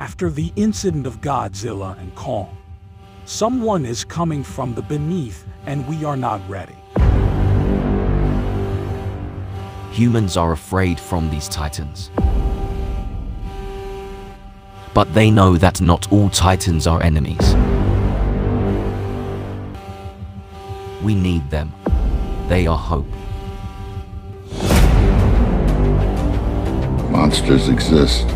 After the incident of Godzilla and Kong, someone is coming from the beneath and we are not ready. Humans are afraid from these titans. But they know that not all titans are enemies. We need them. They are hope. Monsters exist.